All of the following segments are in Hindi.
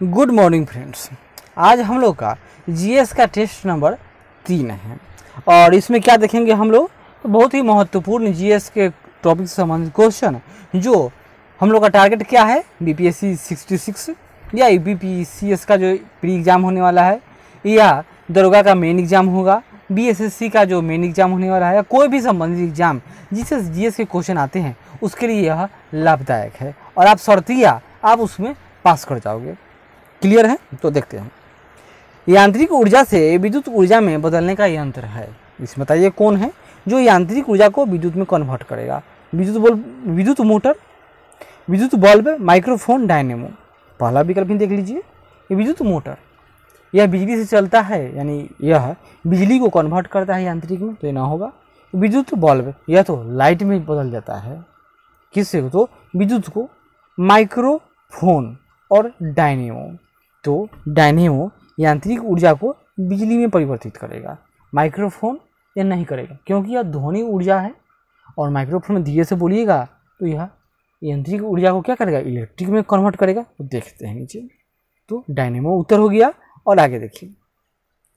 गुड मॉर्निंग फ्रेंड्स आज हम लोग का जीएस का टेस्ट नंबर तीन है। और इसमें क्या देखेंगे हम लोग? तो बहुत ही महत्वपूर्ण जीएस के टॉपिक से संबंधित क्वेश्चन जो हम लोग का टारगेट क्या है? बीपीएससी 66 या यूपीपीसीएस का जो प्री एग्ज़ाम होने वाला है, या दरोगा का मेन एग्ज़ाम होगा बीएसएससी का जो मेन एग्ज़ाम होने वाला है, या कोई भी संबंधित एग्ज़ाम जिससे जीएस के क्वेश्चन आते हैं, उसके लिए यह लाभदायक है। और आप शर्तिया, आप उसमें पास कर जाओगे। क्लियर है? तो देखते हैं। यांत्रिक ऊर्जा से विद्युत ऊर्जा में बदलने का यंत्र है। इसमें बताइए कौन है? जो यांत्रिक ऊर्जा को विद्युत में कन्वर्ट करेगा। विद्युत बल्ब, विद्युत मोटर, विद्युत बल्ब माइक्रोफोन डायनेमो पहला विकल्प ही देख लीजिए। विद्युत मोटर। यह बिजली से चलता है, यानी यह बिजली को कन्वर्ट करता है यांत्रिक में तो ये ना होगा। विद्युत बल्ब, यह तो लाइट में बदल जाता है। किससे? तो विद्युत को माइक्रोफोन और डायनेमो तो डायनेमो यांत्रिक ऊर्जा को बिजली में परिवर्तित करेगा। माइक्रोफोन यह नहीं करेगा, क्योंकि यह ध्वनि ऊर्जा है। और माइक्रोफोन धीरे से बोलिएगा तो यह यांत्रिक ऊर्जा को क्या करेगा? इलेक्ट्रिक में कन्वर्ट करेगा। तो देखते हैं नीचे। तो डायनेमो उत्तर हो गया और आगे देखिए।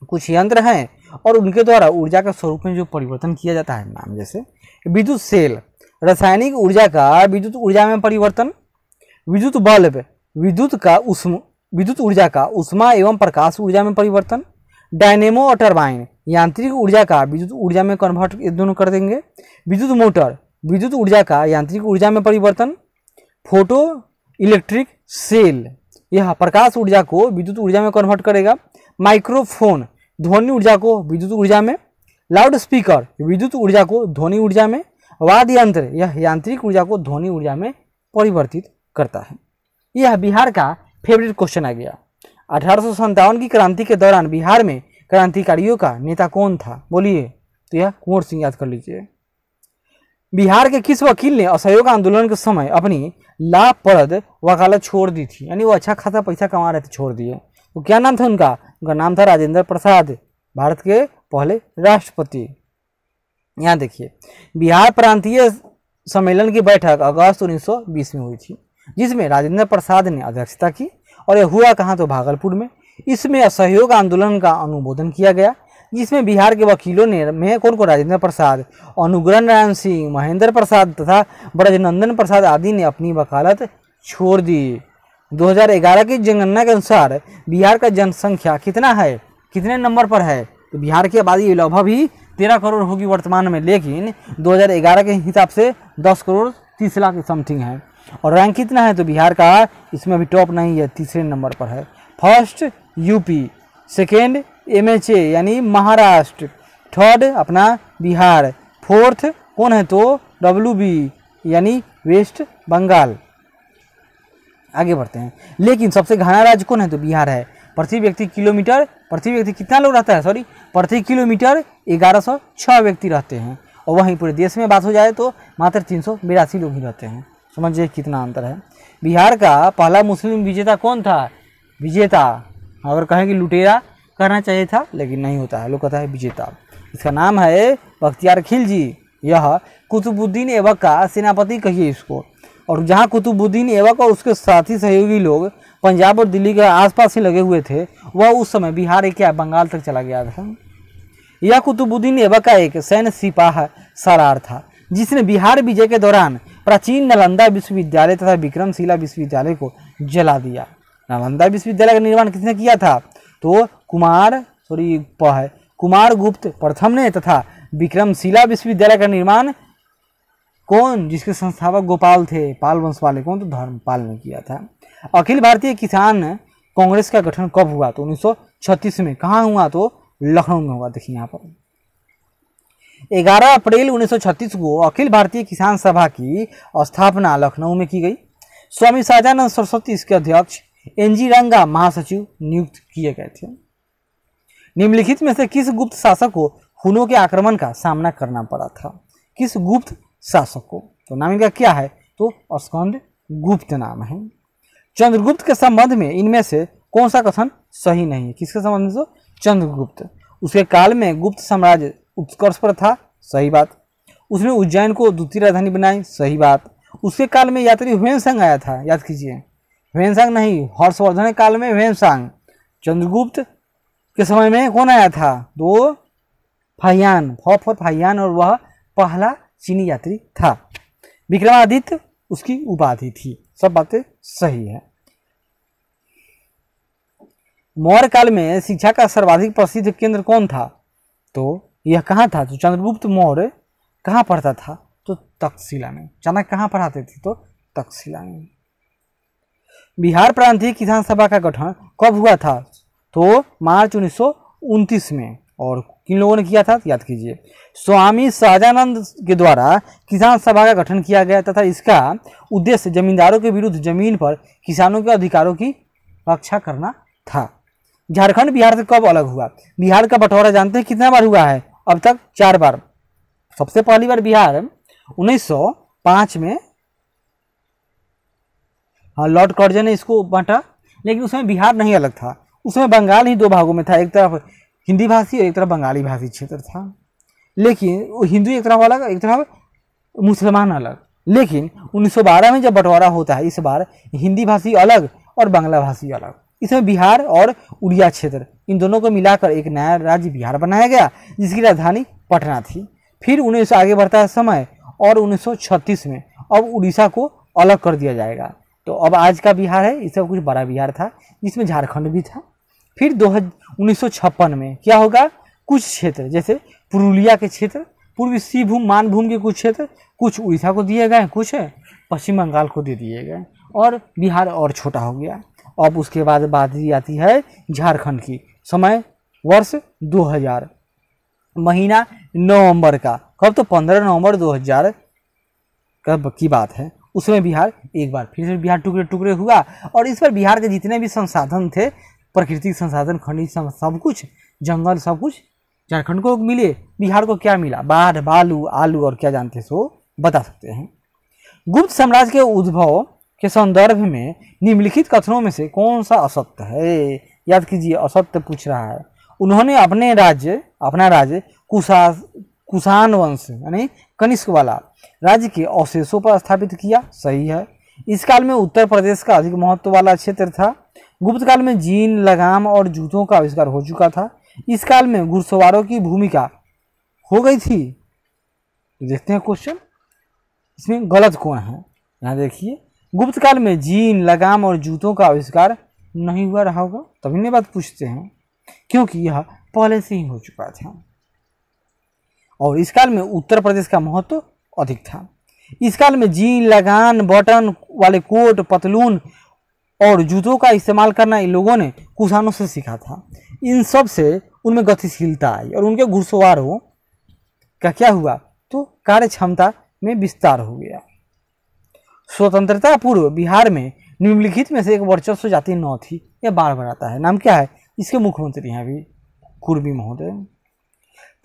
कुछ यंत्र हैं और उनके द्वारा ऊर्जा के स्वरूप में जो परिवर्तन किया जाता है, नाम जैसे विद्युत सेल। रासायनिक ऊर्जा का विद्युत ऊर्जा में परिवर्तन, विद्युत बल्ब, विद्युत का उष्म विद्युत ऊर्जा का उष्मा एवं प्रकाश ऊर्जा में परिवर्तन, डायनेमो और टरबाइन, यांत्रिक ऊर्जा का विद्युत ऊर्जा में कन्वर्ट दोनों कर देंगे। विद्युत मोटर, विद्युत ऊर्जा का यांत्रिक ऊर्जा में परिवर्तन, फ़ोटो इलेक्ट्रिक सेल, यह प्रकाश ऊर्जा को विद्युत ऊर्जा में कन्वर्ट करेगा। माइक्रोफोन, ध्वनि ऊर्जा को विद्युत ऊर्जा में, लाउड स्पीकर, विद्युत ऊर्जा को ध्वनि ऊर्जा में वाद्य यंत्र, यह यांत्रिक ऊर्जा को ध्वनि ऊर्जा में परिवर्तित करता है। यह बिहार का फेवरेट क्वेश्चन आ गया। अठारह सौ सत्तावन की क्रांति के दौरान बिहार में क्रांतिकारियों का नेता कौन था? बोलिए। तो यह कुंवर सिंह याद कर लीजिए। बिहार के किस वकील ने असहयोग आंदोलन के समय अपनी लाभप्रद वकालत छोड़ दी थी? यानी वो अच्छा खासा पैसा कमा रहे थे, छोड़ दिए। तो क्या नाम था उनका? उनका नाम था राजेंद्र प्रसाद, भारत के पहले राष्ट्रपति। यहाँ देखिए। बिहार प्रांतीय सम्मेलन की बैठक अगस्त 1920 में हुई थी। जिसमें राजेंद्र प्रसाद ने अध्यक्षता की और यह हुआ कहाँ तो भागलपुर में। इसमें असहयोग आंदोलन का अनुमोदन किया गया, जिसमें बिहार के वकीलों ने में कौन को राजेंद्र प्रसाद, अनुग्रह नारायण सिंह, महेंद्र प्रसाद तथा ब्रजनंदन प्रसाद आदि ने अपनी वकालत छोड़ दी। 2011 की जनगणना के अनुसार बिहार का जनसंख्या कितना है, कितने नंबर पर है? तो बिहार की आबादी लगभग ही तेरह करोड़ होगी वर्तमान में, लेकिन 2011 के हिसाब से 10 करोड़ तीस लाख समथिंग है। और रैंक कितना है तो बिहार का, इसमें अभी टॉप नहीं है, तीसरे नंबर पर है। फ़र्स्ट यूपी सेकेंड एम यानी महाराष्ट्र थर्ड अपना बिहार फोर्थ कौन है तो डब्ल्यू बी यानी वेस्ट बंगाल आगे बढ़ते हैं। लेकिन सबसे घना राज्य कौन है तो बिहार है। प्रति व्यक्ति किलोमीटर, प्रति व्यक्ति कितना लोग रहता है? सॉरी प्रति किलोमीटर ग्यारह सौ छः व्यक्ति रहते हैं। और वहीं पूरे देश में बात हो जाए तो मात्र तीन सौ बिरासी लोग ही रहते हैं। समझिए कितना अंतर है। बिहार का पहला मुस्लिम विजेता कौन था? विजेता, अगर कहें कि लुटेरा करना चाहिए था, लेकिन नहीं होता है। लोग कहता है विजेता। इसका नाम है बख्तियार खिलजी। यह कुतुबुद्दीन ऐबक का सेनापति कहिए इसको। और जहाँ कुतुबुद्दीन ऐबक और उसके साथी सहयोगी लोग पंजाब और दिल्ली के आसपास ही लगे हुए थे, वह उस समय बिहार एक क्या बंगाल तक चला गया था। यह कुतुबुद्दीन ऐबक का एक सैन्य सिपाह, सरार था, जिसने बिहार विजय के दौरान प्राचीन नालंदा विश्वविद्यालय तथा विक्रमशिला विश्वविद्यालय को जला दिया। नालंदा विश्वविद्यालय का निर्माण किसने किया था? तो कुमार सॉरी प है, कुमार गुप्त प्रथम ने तथा विक्रमशिला विश्वविद्यालय का निर्माण कौन? जिसके संस्थापक गोपाल थे, पाल वंश वाले कौन? तो धर्मपाल ने किया था। अखिल भारतीय किसान कांग्रेस का गठन कब हुआ? तो 1936 में। कहाँ हुआ? तो लखनऊ में हुआ, देखिए यहाँ पर। 11 अप्रैल 1936 को अखिल भारतीय किसान सभा की स्थापना लखनऊ में की गई। स्वामी शाहजानंद सरस्वती इसके अध्यक्ष एनजी रंगा महासचिव नियुक्त किए गए थे। निम्नलिखित में से किस गुप्त शासक को हुनों के आक्रमण का सामना करना पड़ा था? किस गुप्त शासक को? तो नाम इनका क्या है? तो स्कंद गुप्त नाम है। चंद्रगुप्त के संबंध में इनमें से कौन सा कथन सही नहीं है? किसके संबंध में? चंद्रगुप्त। उसके काल में गुप्त साम्राज्य उत्कर्ष पर था, सही बात। उसने उज्जैन को द्वितीय राजधानी बनाई, सही बात। उसके काल में यात्री हुएन आया था, याद कीजिए। वेनसांग नहीं, हर्षवर्धन काल में वेनसांग। चंद्रगुप्त के समय में कौन आया था? दो फाहियान, फ फॉर फाहियान और वह पहला चीनी यात्री था। विक्रमादित्य उसकी उपाधि थी। सब बातें सही है। मौर्य काल में शिक्षा का सर्वाधिक प्रसिद्ध केंद्र कौन था? तो यह कहाँ था? तो चंद्रगुप्त मौर्य कहाँ पढ़ता था? तो तक्षशिला में। चाणक्य कहाँ पढ़ाते थे? तो तक्षशिला में। बिहार प्रांतीय किसान सभा का गठन कब हुआ था? तो मार्च उन्नीस सौ उनतीस में। और किन लोगों ने किया था? याद कीजिए। स्वामी सहजानंद के द्वारा किसान सभा का गठन किया गया तथा इसका उद्देश्य जमींदारों के विरुद्ध ज़मीन पर किसानों के अधिकारों की रक्षा करना था। झारखंड बिहार से कब अलग हुआ? बिहार का बंटवारा जानते हैं कितना बार हुआ है? अब तक चार बार। सबसे पहली बार बिहार 1905 में हाँ लॉर्ड कर्जन ने इसको बांटा, लेकिन उसमें बिहार नहीं अलग था। उसमें बंगाल ही दो भागों में था, एक तरफ़ हिंदी भाषी और एक तरफ़ बंगाली भाषी क्षेत्र था। लेकिन वो हिंदू एक तरफ़ अलग, एक तरफ़ मुसलमान अलग। लेकिन 1912 में जब बंटवारा होता है, इस बार हिंदी भाषी अलग और बांग्ला भाषी अलग। इसमें बिहार और उड़िया क्षेत्र, इन दोनों को मिलाकर एक नया राज्य बिहार बनाया गया, जिसकी राजधानी पटना थी। फिर उन्नीस आगे बढ़ता समय और 1936 में अब उड़ीसा को अलग कर दिया जाएगा। तो अब आज का बिहार है इससे कुछ बड़ा बिहार था, जिसमें झारखंड भी था। फिर दो उन्नीस में क्या होगा? कुछ क्षेत्र, जैसे पुरुलिया के क्षेत्र, पूर्वी सिंहभूम, मानभूम के कुछ क्षेत्र, कुछ उड़ीसा को दिए गए, कुछ पश्चिम बंगाल को दे दिए गए, और बिहार और छोटा हो गया। अब उसके बाद बात आती है झारखंड की। समय वर्ष 2000 महीना नवंबर का। कब तो 15 नवंबर 2000 कब की बात है। उसमें बिहार एक बार फिर से बिहार टुकड़े टुकड़े हुआ और इस पर बिहार के जितने भी संसाधन थे प्राकृतिक संसाधन, खनिज सब कुछ, जंगल सब कुछ, झारखंड को मिले। बिहार को क्या मिला? बाढ़, बालू, आलू और क्या जानते सो बता सकते हैं। गुप्त साम्राज्य के उद्भव के संदर्भ में निम्नलिखित कथनों में से कौन सा असत्य है? याद कीजिए, असत्य पूछ रहा है। उन्होंने अपने राज्य, अपना राज्य कुशा कुषाण वंश, यानी कनिष्क वाला राज्य के अवशेषों पर स्थापित किया। सही है। इस काल में उत्तर प्रदेश का अधिक महत्व वाला क्षेत्र था। गुप्त काल में जीन, लगाम और जूतों का आविष्कार हो चुका था। इस काल में घुड़सवारों की भूमिका हो गई थी। देखते हैं क्वेश्चन। इसमें गलत कौन है? यहाँ देखिए। गुप्त काल में जीन, लगाम और जूतों का आविष्कार नहीं हुआ रहा होगा? तभी ने बात पूछते हैं, क्योंकि यह पहले से ही हो चुका था। और इस काल में उत्तर प्रदेश का महत्व अधिक था। इस काल में जीन, लगान, बटन वाले कोट, पतलून और जूतों का इस्तेमाल करना इन लोगों ने कुशानों से सीखा था। इन सबसे उनमें गतिशीलता आई और उनके घुड़सवारों का क्या हुआ? तो कार्य क्षमता में विस्तार हो गया। स्वतंत्रता पूर्व बिहार में निम्नलिखित में से एक वर्चस्व जाति नौ थी। यह बार बार आता है। नाम क्या है? इसके मुख्यमंत्री हैं अभी कुर्मी महोदय।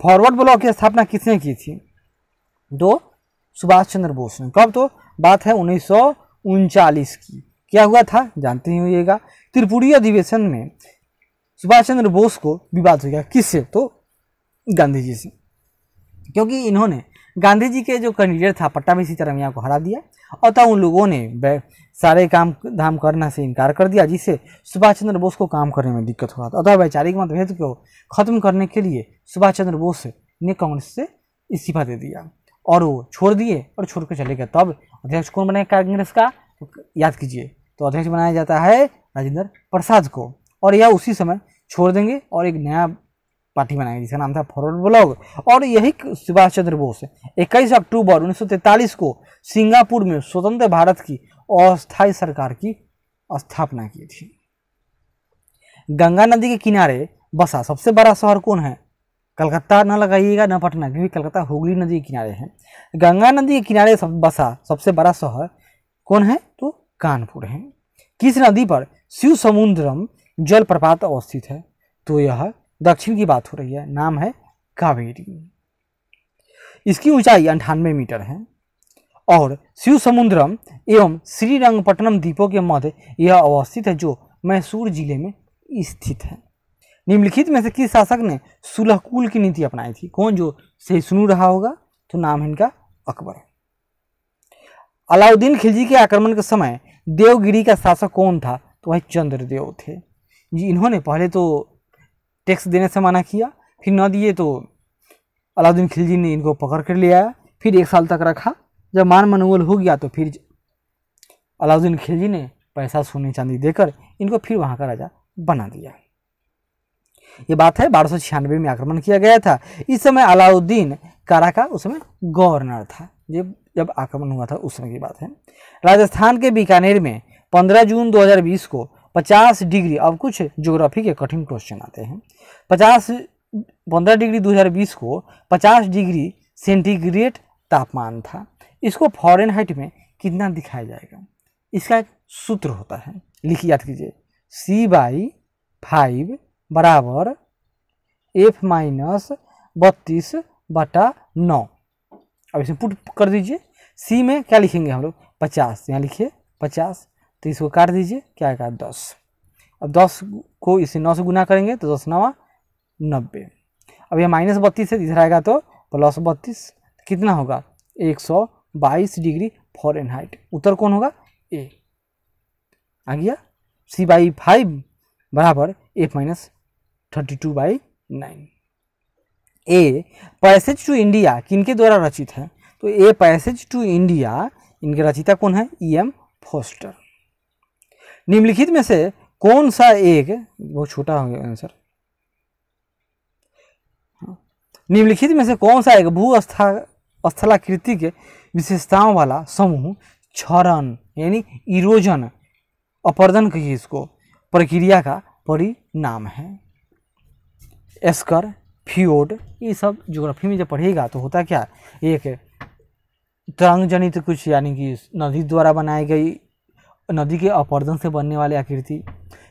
फॉरवर्ड ब्लॉक की स्थापना किसने की थी? दो, सुभाष चंद्र बोस ने। कब तो? बात है उन्नीस की। क्या हुआ था? जानते ही होइएगा। त्रिपुरी अधिवेशन में सुभाष चंद्र बोस को विवाद हो गया। किससे? तो गांधी जी से। क्योंकि इन्होंने गांधी जी के जो कैंडिडेट था, पट्टा पट्टाभी सीतारमैया को हरा दिया तब उन लोगों ने सारे काम, धाम करना से इनकार कर दिया, जिससे सुभाष चंद्र बोस को काम करने में दिक्कत हुआ था। अतः वैचारिक मतभेद को खत्म करने के लिए सुभाष चंद्र बोस ने कांग्रेस से इस्तीफा दे दिया और वो छोड़ दिए और छोड़ कर चले गए। तब अध्यक्ष कौन बने कांग्रेस का? याद कीजिए तो अध्यक्ष बनाया जाता है राजेंद्र प्रसाद को और यह उसी समय छोड़ देंगे और एक नया पार्टी बनाएँगे जिसका नाम था फॉरवर्ड ब्लॉग। और यही सुभाष चंद्र बोस। इक्कीस अक्टूबर 1943 को सिंगापुर में स्वतंत्र भारत की अस्थायी सरकार की स्थापना की थी। गंगा नदी के किनारे बसा सबसे बड़ा शहर कौन है? कलकत्ता न लगाइएगा, न पटना, क्योंकि कलकत्ता हुगली नदी के किनारे है। गंगा नदी के किनारे सब बसा सबसे बड़ा शहर कौन है? तो कानपुर है। किस नदी पर शिव समुद्रम जल प्रपात अवस्थित है? तो यह दक्षिण की बात हो रही है, नाम है कावेरी। इसकी ऊंचाई अंठानवे मीटर है और शिव समुद्रम एवं श्रीरंगपट्टनम द्वीपों के मध्य यह अवस्थित है जो मैसूर ज़िले में स्थित है। निम्नलिखित में से किस शासक ने सुलहकुल की नीति अपनाई थी? कौन जो सहिष्णु रहा होगा? तो नाम है इनका अकबर। अलाउद्दीन खिलजी के आक्रमण के समय देवगिरी का शासक कौन था? तो वही चंद्रदेव थे। जी, इन्होंने पहले तो टैक्स देने से मना किया, फिर न दिए तो अलाउद्दीन खिलजी ने इनको पकड़ कर ले आया, फिर एक साल तक रखा। जब मान मनोबल हो गया तो फिर अलाउद्दीन खिलजी ने पैसा सोने चांदी देकर इनको फिर वहाँ का राजा बना दिया। ये बात है, बारह में आक्रमण किया गया था। इस समय अलाउद्दीन कारा का उस समय गवर्नर था। जब जब आक्रमण हुआ था, उस समय की बात है। राजस्थान के बीकानेर में 15 जून 2020 को 50 डिग्री, अब कुछ ज्योग्राफी के कठिन क्वेश्चन आते हैं। 50 15 डिग्री 2020 को 50 डिग्री सेंटीग्रेड तापमान था। इसको फॉरेनहाइट में कितना दिखाया जाएगा? इसका एक सूत्र होता है लिखिए याद कीजिए। सी बाई फाइव बराबर एफ़ माइनस बत्तीस बटा नौ। अब इसमें पुट कर दीजिए। सी में क्या लिखेंगे हम लोग? पचास। यहाँ लिखिए, पचास। तो इसको काट दीजिए, क्या आएगा? दस। अब दस को इसे नौ से गुना करेंगे तो दस नवा नब्बे। अब यह माइनस बत्तीस है, इधर आएगा तो प्लस बत्तीस, कितना होगा? एक सौ बाईस डिग्री फॉरेनहाइट उत्तर कौन होगा? ए आ गया? सी बाई फाइव बराबर F minus thirty two by nine A passage to India किनके द्वारा रचित है? तो ए पैसेज टू इंडिया इनके रचिता कौन है? ई एम फोस्टर निम्नलिखित में से कौन सा एक, बहुत छोटा हो गया आंसर। निम्नलिखित में से कौन सा एक भू स्था स्थलाकृति के विशेषताओं वाला समूह, क्षरण, यानी इरोजन अपर्दन कहिए इसको, प्रक्रिया का परिणाम है एस्कर, फ्योड, ये सब ज्योग्राफी में जब पढ़ेगा तो होता क्या एक तरंग जनित कुछ, यानी कि नदी द्वारा बनाई गई नदी के अपर्दन से बनने वाली आकृति,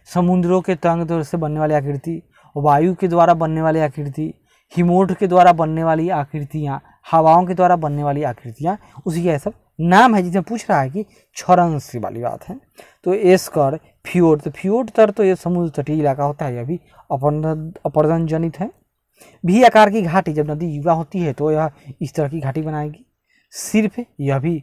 समुद्रों के द्वारा से बनने वाली आकृति, वायु के द्वारा बनने वाली आकृति, हिमोट के द्वारा बनने वाली आकृतियाँ, हवाओं के द्वारा बनने वाली आकृतियाँ, उसी का सब नाम है जिसमें पूछ रहा है कि क्षरण से वाली बात है। तो एस्कर फ्योड तो फ्योड तर तो ये समुद्र तटीय इलाका होता है, यह भी अपर्दन जनित है। भी आकार की घाटी, जब नदी युवा होती है तो यह इस तरह की घाटी बनाएगी। सिर्फ़ यह भी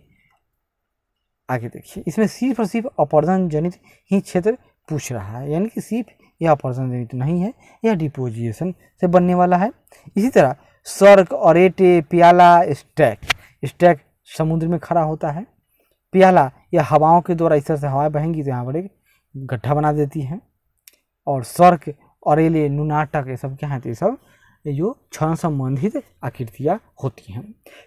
आगे देखिए, इसमें सिर्फ़ और सिर्फ़ अपर्दन जनित ही क्षेत्र पूछ रहा है, यानी कि सिर्फ़ यह अपर्दन जनित नहीं है, यह डिपोजिएशन से बनने वाला है। इसी तरह सर्क ऑरेटे प्याला, स्टैक स्टैक समुद्र में खड़ा होता है। प्याला यह हवाओं के द्वारा इस तरह से हवाएँ बहेंगी तो यहाँ पर एक गड्ढा बना देती हैं। और सर्क ऑरेले नुनाटक, ये सब क्या है तो ये सब जो क्षण संबंधित आकृतियाँ होती हैं।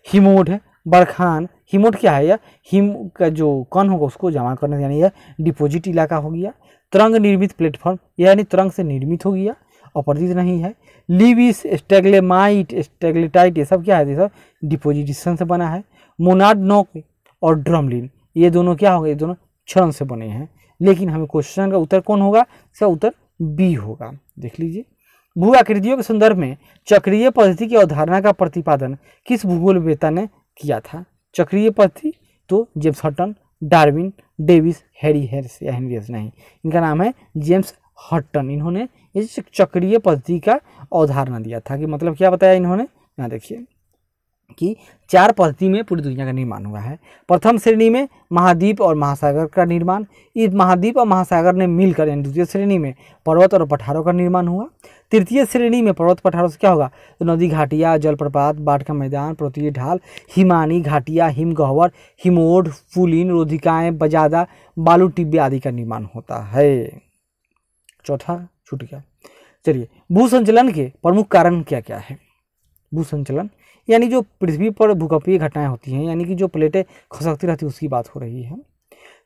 हिमोड बरखान, हिमोट क्या है यह? हिम का जो कण होगा उसको जमा करने, यानी यह डिपोजिट इलाका हो गया। तरंग निर्मित प्लेटफॉर्म यानी तरंग से निर्मित हो गया, अपरिचित नहीं है। लिविस, स्टेगलेमाइट, स्टेगलेटाइट, ये सब क्या है? ये सबसे बना है। मोनाड नोक और ड्रमलिन, ये दोनों क्या होगा ये दोनों क्षण से बने हैं। लेकिन हमें क्वेश्चन का उत्तर कौन होगा? इसका उत्तर बी होगा। देख लीजिए। भू आकृतियों के संदर्भ में चक्रीय पद्धति की अवधारणा का प्रतिपादन किस भूगोल वेता ने किया था। चक्रीय पद्धति तो James Hutton, Darwin, Davis, Harry Hess, या हेनरियस नहीं। इनका नाम है जेम्स हटन। इन्होंने इस चक्रीय पद्धति का अवधारणा दिया था कि मतलब क्या बताया इन्होंने? यहाँ देखिए कि चार पद्धति में पूरी दुनिया का निर्माण हुआ है। प्रथम श्रेणी में महाद्वीप और महासागर का निर्माण। इस महाद्वीप और महासागर ने मिलकर यानी द्वितीय श्रेणी में पर्वत और पठारों का निर्माण हुआ। तृतीय श्रेणी में पर्वत पठारों से क्या होगा? तो नदी घाटिया, जलप्रपात, बाढ़ का मैदान पर्वतीय ढाल, हिमानी घाटियाँ, हिमगहवर, हिमोड, फूलिन, रोधिकाएँ, बजादा, बालू टिब्बे आदि का निर्माण होता है। चौथा छूट गया। चलिए भू संचलन के प्रमुख कारण क्या क्या है? भू संचलन यानी जो पृथ्वी पर भूकंपीय घटनाएँ होती हैं, यानी कि जो प्लेटें खसकती रहती उसकी बात हो रही है।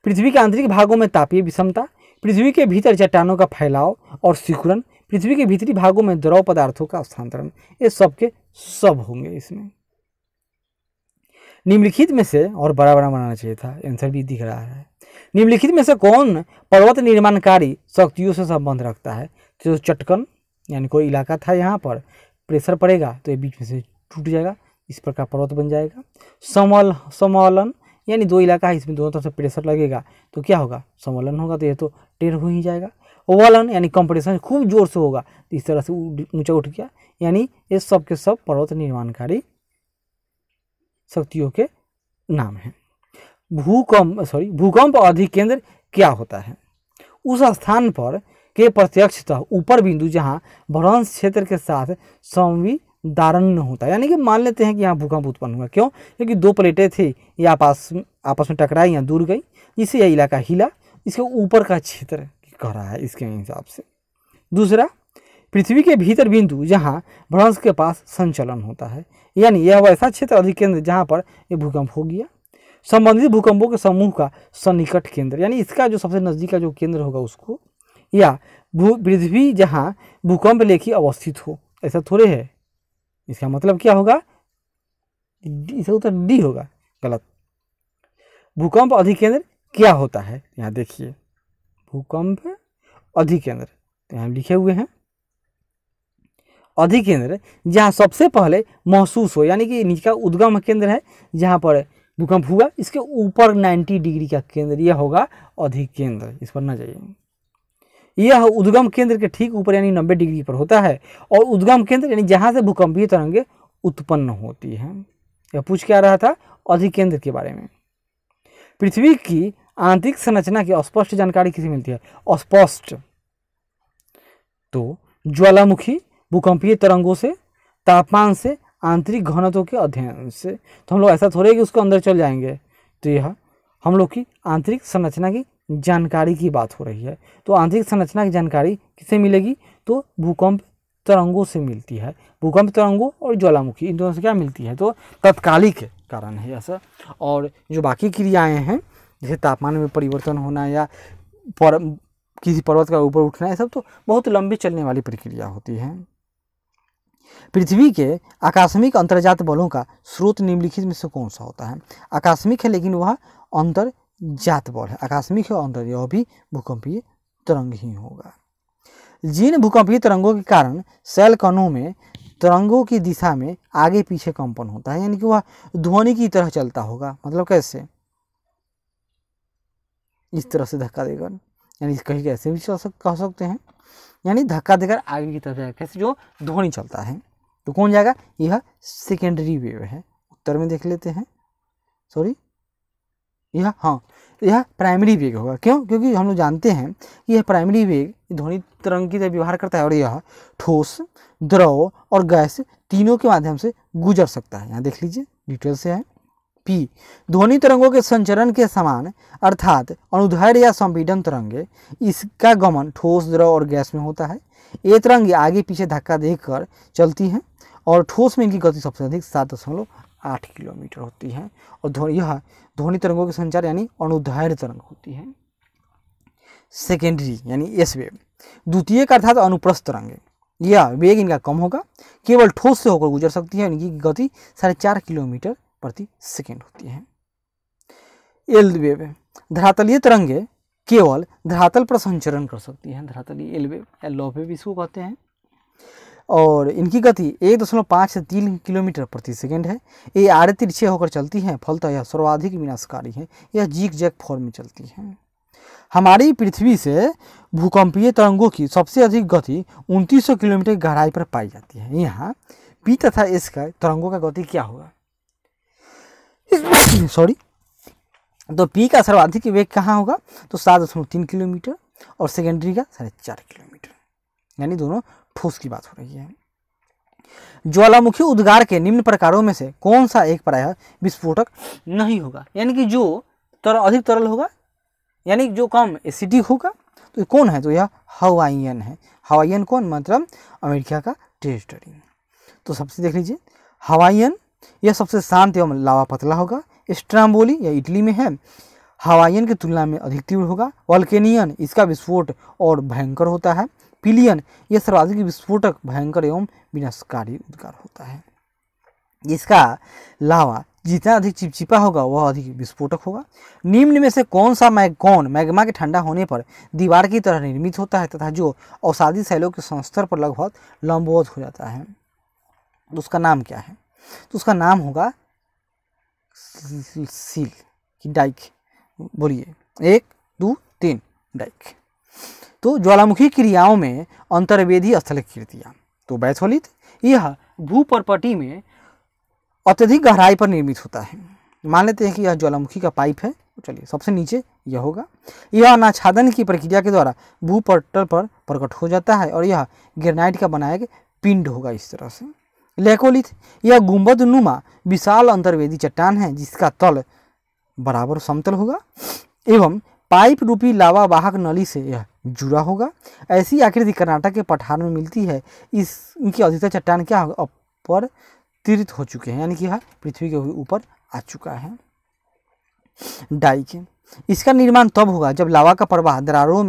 पृथ्वी के आंतरिक भागों में तापीय विषमता, पृथ्वी के भीतर चट्टानों का फैलाव और सिकुड़न पृथ्वी के भीतरी भागों में द्रव पदार्थों का स्थानांतरण। ये सब के सब होंगे इसमें। निम्नलिखित में से, और बड़ा बड़ा बनाना चाहिए था, आंसर भी दिख रहा है। निम्नलिखित में से कौन पर्वत निर्माणकारी शक्तियों से संबंध रखता है? तो चटकन यानी कोई इलाका था यहाँ पर, प्रेशर पड़ेगा तो ये बीच में से टूट जाएगा, इस प्रकार पर्वत बन जाएगा। समल, समलन, यानी दो इलाका है, इसमें दोनों तरफ़ से प्रेशर लगेगा तो क्या होगा? समलन होगा तो ये तो टेढ़ हो ही जाएगा। वलन यानी कंप्रेशन खूब ज़ोर से होगा। तो इस तरह से ऊँचा उठ गया, यानी ये सब के सब पर्वत निर्माणकारी शक्तियों के नाम हैं। भूकंप सॉरी भूकंप अधिकेंद्र क्या होता है? उस स्थान पर के प्रत्यक्षतः ऊपर बिंदु जहाँ भ्रंश क्षेत्र के साथ संविदारण होता है, यानी कि मान लेते हैं कि यहाँ भूकंप उत्पन्न हुआ। क्यों? क्योंकि दो प्लेटें थी, ये आपस आपस में टकराई या दूर गई, जिससे यह इलाका हिला, इसके ऊपर का क्षेत्र कह रहा है इसके हिसाब से। दूसरा, पृथ्वी के भीतर बिंदु जहाँ भ्रंश के पास संचलन होता है, यानी यह वैसा क्षेत्र अधिकेंद्र जहाँ पर यह भूकंप हो गया। संबंधित भूकंपों के समूह का सन्निकट केंद्र, यानी इसका जो सबसे नज़दीक का जो केंद्र होगा उसको, या भू, पृथ्वी जहाँ भूकंप लेखी अवस्थित हो, ऐसा थोड़े है। इसका मतलब क्या होगा? इसका उत्तर डी होगा, गलत। भूकंप अधिकेंद्र क्या होता है? यहाँ देखिए। भूकंप अधिकेंद्र यहाँ लिखे हुए हैं। अधिकेंद्र जहाँ सबसे पहले महसूस हो यानी कि नीचे का उद्गम केंद्र है, जहाँ पर भूकंप हुआ, इसके ऊपर 90 डिग्री का केंद्र, यह होगा अधिकेंद्र इस पर न जाइए यह उद्गम केंद्र के ठीक ऊपर, यानी 90 डिग्री पर होता है, और उद्गम केंद्र, यानी जहाँ से भूकंपीय तरंगे उत्पन्न होती हैं। यह पूछ क्या रहा था? अधिकेंद्र के बारे में। पृथ्वी की आंतरिक संरचना की अस्पष्ट जानकारी किसे मिलती है? अस्पष्ट। तो ज्वालामुखी भूकंपीय तरंगों से, तापमान से, आंतरिक घनत्व के अध्ययन से। तो हम लोग ऐसा थोड़े कि उसके अंदर चल जाएँगे। तो यह, हम लोग की आंतरिक संरचना की जानकारी की बात हो रही है। तो आंतरिक संरचना की जानकारी किसे मिलेगी? तो भूकंप तरंगों से मिलती है। भूकंप तरंगों और ज्वालामुखी, इन दोनों से क्या मिलती है? तो तत्कालिक कारण है ऐसा। और जो बाकी क्रियाएँ हैं जैसे तापमान में परिवर्तन होना या पर, किसी पर्वत का ऊपर उठना, ये सब तो बहुत लंबी चलने वाली प्रक्रिया होती है। पृथ्वी के आकस्मिक अंतर्जात बलों का स्रोत निम्नलिखित में से कौन सा होता है? आकस्मिक है, लेकिन वह अंतर्जात बल है। आकस्मिक है, अंतर यह भी भूकंपीय तरंग ही होगा। जिन भूकंपीय तरंगों के कारण सेल कणों में तरंगों की दिशा में आगे पीछे कंपन होता है, यानी कि वह ध्वनि की तरह चलता होगा। मतलब कैसे? इस तरह से धक्का देकर, यानी कहीं कैसे भी चल सक, कह सकते हैं। यानी धक्का देकर आगे की तरफ़ जाएगा कैसे जो ध्वनि चलता है तो कौन जाएगा? यह सेकेंडरी वेव है। उत्तर में देख लेते हैं। सॉरी यह हाँ यह प्राइमरी वेग होगा। क्यों? क्योंकि हम लोग जानते हैं कि यह प्राइमरी वेग ध्वनि तरंग की तरह व्यवहार करता है और यह ठोस, द्रव और गैस तीनों के माध्यम से गुजर सकता है। यहाँ देख लीजिए डिटेल से है। पी, ध्वनि तरंगों के संचरण के समान, अर्थात अनुदैर्य या संपीडन तरंगे, इसका गमन ठोस, द्रव और गैस में होता है। ये तरंगे आगे पीछे धक्का देकर चलती हैं और ठोस में इनकी गति सबसे अधिक सात दशमलव आठ किलोमीटर होती है और ध्वनि, यह ध्वनि तरंगों के संचार यानी अनुदैर्य तरंग होती है। सेकेंडरी यानी एस वेव द्वितीय का अर्थात अनुप्रस्थ तरंगे, यह वेग इनका कम होगा, केवल ठोस से होकर गुजर सकती है इनकी गति साढ़े चार किलोमीटर प्रति सेकेंड होती है। एल वेव धरातलीय तरंगे केवल धरातल पर संचरण कर सकती हैं। धरातलीय एल वेव या लॉ वेव इसको कहते हैं। और इनकी गति एक दशमलव पाँच से तीन किलोमीटर प्रति सेकेंड है। ये आड़े तिरछे होकर चलती हैं, फलतः यह सर्वाधिक विनाशकारी है, यह जीक जैक फॉर्म में चलती हैं। हमारी पृथ्वी से भूकंपीय तरंगों की सबसे अधिक गति 2900 किलोमीटर गहराई पर पाई जाती है। यहाँ पी तथा एस का तरंगों का गति क्या होगा? सॉरी तो पी का सर्वाधिक वेग कहाँ होगा? तो सात दशमलव तीन किलोमीटर और सेकेंडरी का साढ़े चार किलोमीटर। यानी दोनों ठोस की बात हो रही है। ज्वालामुखी उद्गार के निम्न प्रकारों में से कौन सा एक प्रायः विस्फोटक नहीं होगा? यानी कि जो तरल अधिक तरल होगा, यानी जो कम एसिडिक होगा तो कौन है? तो यह हवाइयन है। हवाइयन कौन? मतलब अमेरिका का टेरिटरी तो सबसे देख लीजिए। हवाइयन यह सबसे शांत एवं लावा पतला होगा। स्ट्राम्बोली यह इटली में है। हवाइयन की तुलना में अधिक तीव्र होगा। वल्केनियन, इसका विस्फोट और भयंकर होता है। पिलियन, यह सर्वाधिक विस्फोटक, भयंकर एवं विनाशकारी उद्गार होता है। इसका लावा जितना अधिक चिपचिपा होगा, वह अधिक विस्फोटक होगा। निम्न में से कौन सा मैगकॉन मैग्मा के ठंडा होने पर दीवार की तरह निर्मित होता है तथा जो औषधि शैलों के संस्तर पर लगभग लंबवत हो जाता है। उसका नाम क्या है? तो उसका नाम होगा सील की डाइक। बोलिए, एक, दो, तीन, डाइक। तो ज्वालामुखी क्रियाओं में अंतर्वेदी स्थल कृतियाँ तो बैथोलित यह भूपरपटी में अत्यधिक गहराई पर निर्मित होता है। मान लेते हैं कि यह ज्वालामुखी का पाइप है। चलिए, सबसे नीचे यह होगा। यह अनाच्छादन की प्रक्रिया के द्वारा भूपटल पर प्रकट हो जाता है और यह ग्रेनाइट का बनाया पिंड होगा इस तरह से। लेकोलिथ यह गुंबद नुमा विशाल अंतर्वेदी चट्टान है, जिसका तल बराबर समतल होगा, एवं पाइप रूपी लावा वाहक नली से यह जुड़ा होगा। ऐसी आकृति कर्नाटक के पठार में मिलती है। इस, इनकी अधिकतर चट्टान क्या होगा अपर तीर्थ हो चुके हैं, यानी कि यह पृथ्वी के ऊपर आ चुका है। डाई के इसका निर्माण तब होगा जब लावा का प्रवाह दरारों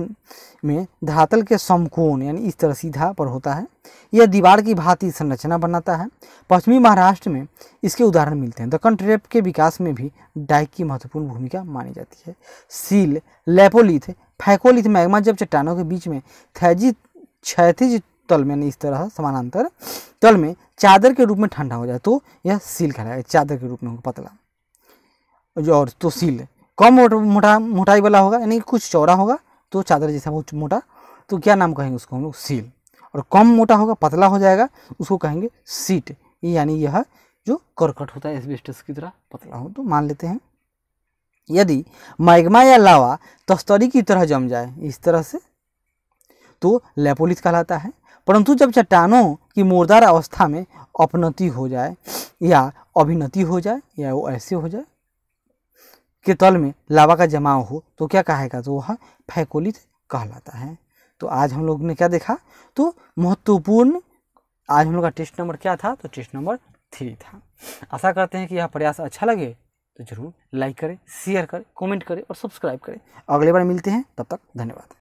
में धरातल के समकोण, यानी इस तरह सीधा पर होता है। यह दीवार की भांति संरचना बनाता है। पश्चिमी महाराष्ट्र में इसके उदाहरण मिलते हैं। दक्कन ट्रेप के विकास में भी डाइक की महत्वपूर्ण भूमिका मानी जाती है। सील, लेपोलिथ, फैकोलिथ मैग्मा जब चट्टानों के बीच में थैजी क्षैतिज तल में इस तरह समानांतर तल में चादर के रूप में ठंडा हो जाए तो यह सील कहलाएगा चादर के रूप में पतला। जो और तो सील कम मोट, मोटा मोटाई वाला होगा यानी कुछ चौड़ा होगा तो चादर जैसा बहुत मोटा तो क्या नाम कहेंगे उसको हम लोग? सील। और कम मोटा होगा पतला हो जाएगा उसको कहेंगे सीट। यानी यह जो करकट होता है एस्बेस्टस की तरह पतला हो तो मान लेते हैं। यदि मैग्मा या लावा तस्तरी की तरह जम जाए इस तरह से तो लेपोलिथ कहलाता है। परंतु जब चट्टानों की मुर्दार अवस्था में अपनति हो जाए या अभिनति हो जाए या वो ऐसे हो जाए के तल में लावा का जमाव हो तो क्या कहेगा? तो वह फैकोलित कहलाता है। तो आज हम लोग ने क्या देखा? तो महत्वपूर्ण आज हम लोग का टेस्ट नंबर क्या था? तो टेस्ट नंबर थ्री था। आशा करते हैं कि यह प्रयास अच्छा लगे तो ज़रूर लाइक करें शेयर करें कमेंट करें और सब्सक्राइब करें। अगले बार मिलते हैं, तब तक धन्यवाद।